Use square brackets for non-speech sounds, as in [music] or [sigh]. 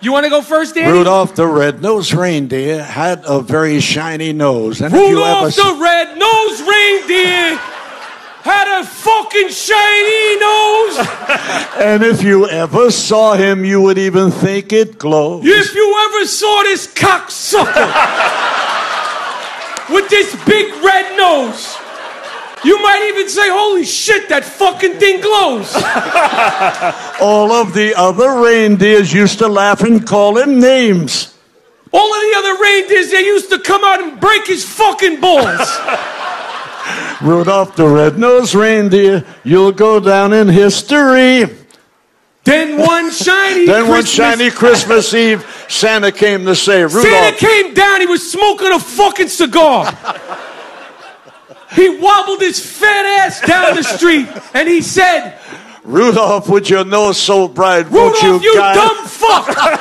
You want to go first, Danny? Rudolph the red-nosed reindeer had a very shiny nose. And if you ever Rudolph the red-nosed reindeer had a fucking shiny nose. [laughs] and if you ever saw him, you would even think it glows. If you ever saw this cocksucker [laughs] with this big red nose, you might even say, "Holy shit, that fucking thing glows." [laughs] All of the other reindeers used to laugh and call him names. All of the other reindeers, they used to come out and break his fucking balls. [laughs] Rudolph the red-nosed reindeer, you'll go down in history. Then one shiny Then one Christmas- shiny Christmas Eve, Santa came to say, Rudolph. Santa came down, he was smoking a fucking cigar. He wobbled his fat ass down the street and he said, Rudolph, with your nose so bright, won't Rudolph, you guide dumb fuck!